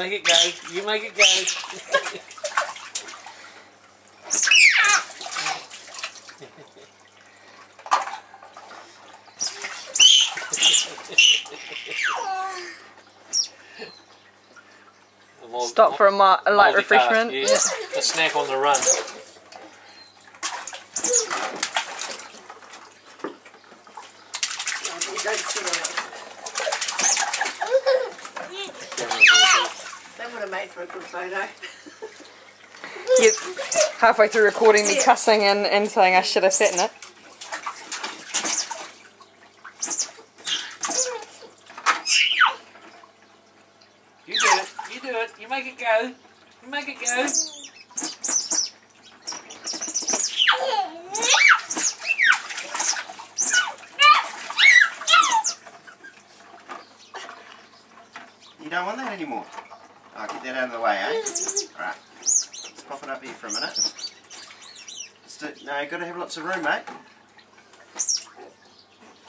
make it go. You make it go. Stop for a, ma- a light refreshment. yes. A snack on the run. Don't sit on it. That would have made for a good photo. You halfway through recording me cussing and, and saying I should have sat in it. You do it. You do it. You make it go. You make it go. You don't want that anymore. I'll get that out of the way, eh? Alright. Let's pop it up here for a minute. Just do, no, you've got to have lots of room, mate.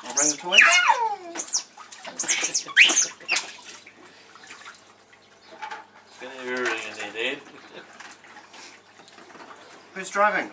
I'll bring the toys. Gonna have everything in there, Dad. Who's driving?